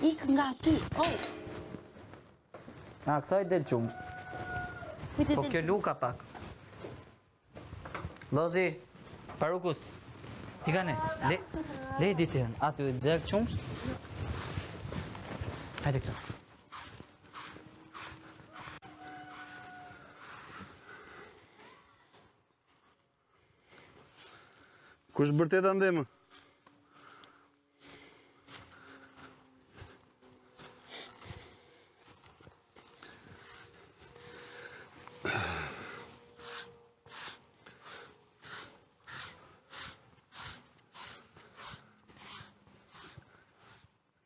Ik nga ty, oh! A, këta i del qumësht. Po kjo luka pak. Lozi, parukus. I ka ne, le, le i ditin. A, të del qumësht? Hajde këta. Kush bërtet andej më?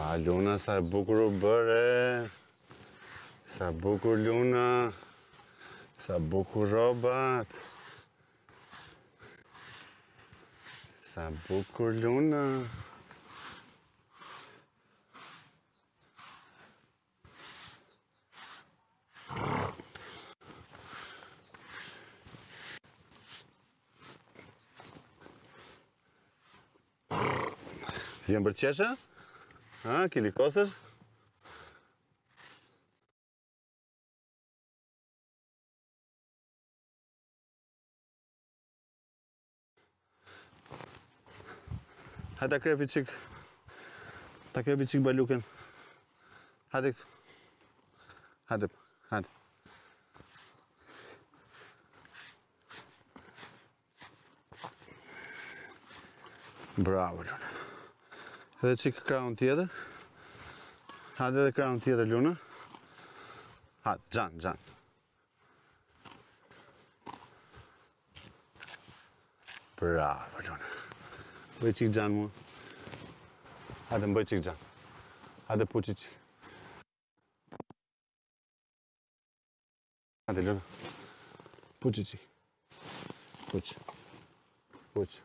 Ua, Luna, sa e bukur u bëre. Sa bukur Luna. Sa bukur rrobat. Sa bukur Luna. Ti jam bërqeshe? Ha, ki likosës? Hajde ta kref i çik. Ta kref i çik baluken. Hajde këtu. Hajde, hajde. Bravo, Luna. Edhe çik krahun tjetër. Hajde edhe krahun tjetër, Luna. Hajde, xhan, xhan. Pra, vëllon. Bëj qik gjanë mu. Hajde, më bëj qik gjanë. Hajde, pu qik. Hajde, lëna. Pu qik qik. Pu qik. Pu qik.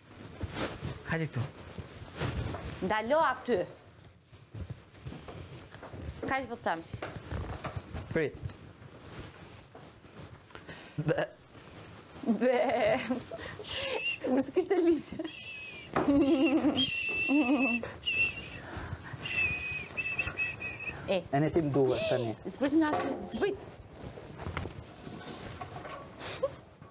Hajde këtu. Ndalo aty. Kaq po të them? Prit. Be. Be. Më së kështë e lishë. E. E në tim duhet, të një. Zbrit nga aty, zbrit.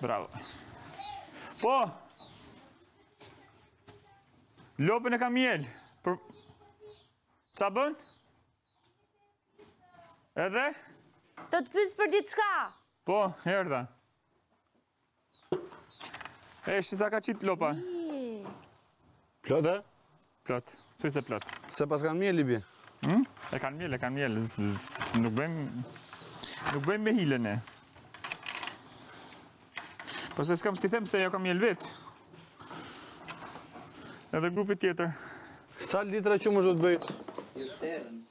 Bravo. Po! Lopën e kam mjelë. Për... Ça bën? Edhe? Të të pys për diçka? Po, erdha. E, shi sa ka qitë lopa. Plot, e? Plot, thuj se plot. Se s'e paske mjelë, bre? Hmm? E kam mjelë, e kam mjelë. Nuk bëjmë... Nuk bëjmë me hile, ne. Po se s'kam si them se jo e kam mjelë vetë. Edhe grupit tjetër. Sa litra qumësht bëjë? Jështë terën.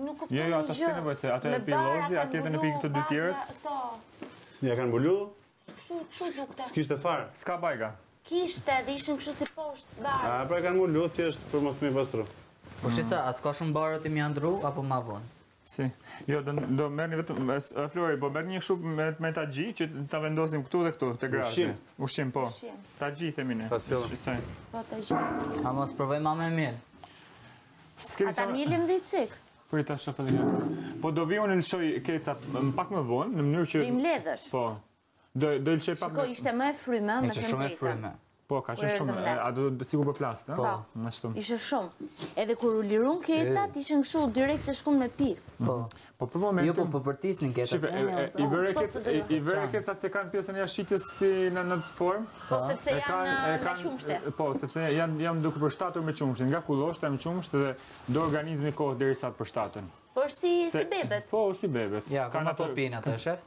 Nuk kuptoj një gjë. Jo, jo, ata s'ke nevojë se atë e pi Lozi, a këtë e pinë këta dy tjerët. Ia kanë mbulu? Kështu, kështu dukte. S'kishte fare. S'ka bajga. Kishte dhe ishin kështu si poshtë barit. A, pra e kanë mbulu, thjesht për mos me i pastru. Po shi tha, a s'ka shumë bar t'i ndrru, apo ma vonë? Si, jo, do, do marr një vetëm, Flori, po marr një kështu me, me tagji, që ta vendosim këtu dhe këtu, te grazhdi. Ushqim. Ushqim, po. Ushqim. Tagji, themi ne. Ta sila. Po, tagji. A mos provoj ma mirë. A ta mjelim dhe i çikë? Po ta shof dhe një. Po do vi unë t'i lëshoj kecat pak më vonë, në mënyrë që... T'i mledhësh. Po. Do i lëshoj pak më... Shiko, ishte më e frymë, më shumë e frymë. Po, ka qenë shumë, a do të sigur për po plast, po, në shtumë. Ishte shumë. Edhe kur u lirun kecat, ishin kshu direkt e shkun me pi. Po. Mhm. Po për momentin... Jo, po për përtisë në kecat... Shqipe, i vë re kecat se e kanë pjesën e jashtëqitjes si në atë formë... Po, sepse janë me qumështe. Po, sepse janë duke u përshtatur me qumështe, nga kulloshti në qumështe dhe do organizmi kohë derisa të përshtaten. Po, si bebet. Po, si bebet. Ja, ka në topin atë, shef?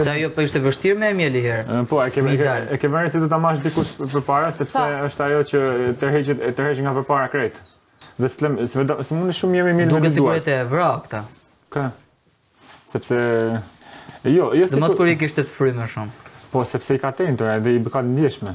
Se ajo po ishte vështirë me mjel i herë. Po, e ke vënë re se do ta mbajë dikush përpara sepse është ajo që tërheq e tërheq nga përpara krejt. Dhe s'len se do se mundi shumë mirë me mjeli. Duket sikur e vret këta. Kë? Sepse jo, jo se mos kur i kishte të frymë shumë. Po, sepse i ka të enjtura edhe i bëka të ndjeshme.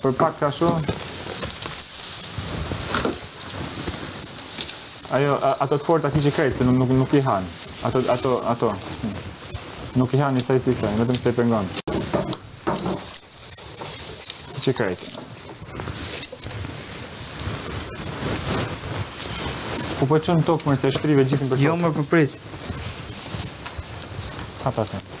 Për pak ka shu. Ajo, ato të fortat i hiq krejt, se nuk, nuk i hanë. Ato, ato, ato. Nuk i hanë i saj si saj, vetëm se i pengon. Hiqe krejt. Po po qenë tokë mërë se shtrive gjithçin për jo, tokë. Jo more, po prit. Hape atë.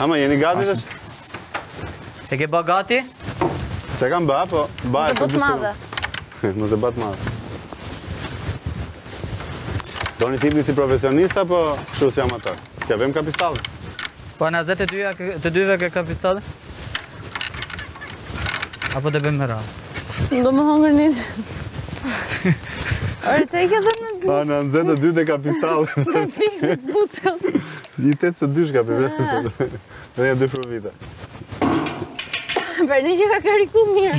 Ama jeni gati edhe ju? E ke ba gati? S'e kam ba, po baje të madhe. Mos e bëj të madhe. Doni t'i pini si profesionista, apo kshu si amator. T'ia vëm kapistallin. Po na zë të dyja, të dyve kë kapistalli? Apo të bëjmë rrallë? Do më hongër një që... Orë të eke dhe në bërë... Pa, na zë të dyve kapistalli. Në pikë të puqës. Një të të dysh ka përve. Në një dy fruvita. Për një që ka kërë i ku mirë.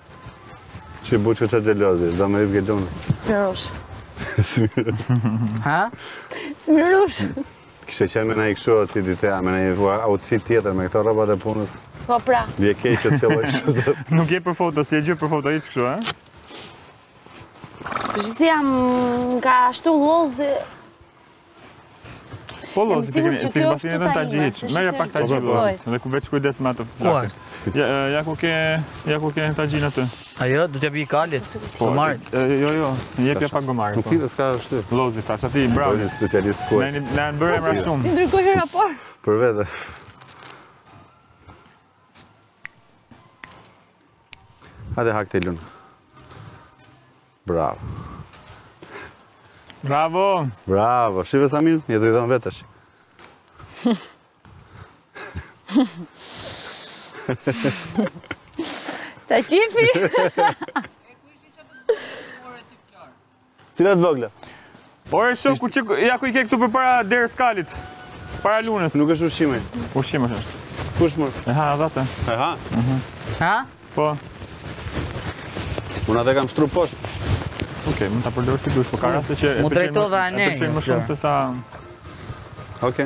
Që i buqë që gjelozi, është da me rip gjelon. Smirush. Smirush. Ha? Smirush. Kshu ke qenë me naj kshu atë ditë, a, me naj outfit tjetër, me këto robat e punës. Po pra. Bje kej që të qëlloj këshu zë. Nuk je për foto, s'je gjë për foto, i këshu, ha? Gjithë jam nga ashtu lozë, Po Lozi, si kemi, si kemi pas'n, s'ka tagji hiç, merja pak tagji po, po, lozë, po. dhe ku veç kujdes me atë flakë. Ja ku ke, ja ku ke tagji në të. A jo, du t'ia bi kalit, gomarit. Jo, jo, jepja pak gomarit. Nuk ti dhe s'ka është ty. Lozë, ta që ti, bravo. Një specialist kuajsh. Na u bënë emra shumë. Në ndrykoj hera por. Për vete. Hajde hak të lunë. Bravo. Bravo. Bravo. Shihe sa mirë, jetë i dhënë vetësh. Ta qifi? Cilat të vogla? Ore shoku ja ku i ke këtu përpara derës s'kalit, para Lunës. Nuk është ushqime. Ushqime është. Kush mërë? E ha, dhe të. E ha? Mhm. Ha? Po. Unë atë e kam shtru poshtë. Ok, mund ta përdor si dush, po ka raste që më pëlqen më shumë se sa... Ok.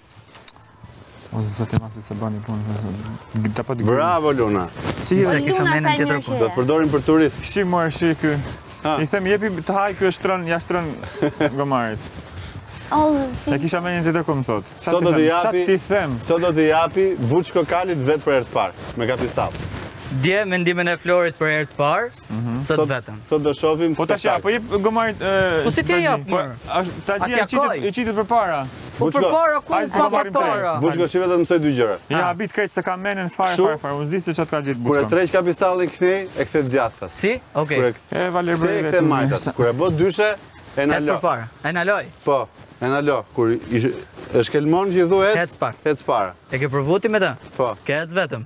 O zëtë e masi se bani punë. Bravo, Luna. Se e kisha menjen tjetër punë. Do ta përdorim për turist. Shi, moj, shi, kë. I them, jepi të hajë kashtën, jashtë, gomarit. E kisha menjen tjetërkund më thotë. Ça të të them? Sot do t'i hipi Bushko kalit vetë për herë të parë, me kapistall. Dje, me ndihmën e Florit për herë të parë, Mhm. Sot vetëm. Sot do shohim Po tash a po i jep gomarit Po si t'i jap? Po tagjia qitet, po qitet përpara. Po përpara ku i ka përpara? Bushko shih të të mësoj dy gjëra. Ja habit krejt s'e ka menjen fare fare fare. Unë ziste çat tagjitë Bushko. Kur e tërheq kapistallin këndej e kthen djathtas. Si? Okej. E Valer Breve. Ti e kthen majtas. Kur e bë dyshe e nal. Përpara. E nalon. Po. E nal. Kur e shkelmon që i thu ec. Ec para. Ec para. E ke provuar ti me të? Po. Ke ec vetëm.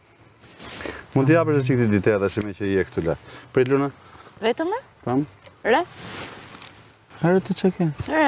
Mund t'i japësh një çikë këto ditë edhe ushqime që i ke këtu le. Prit Luna? Vetëm e? Tam. Re? Re të që ke? Re.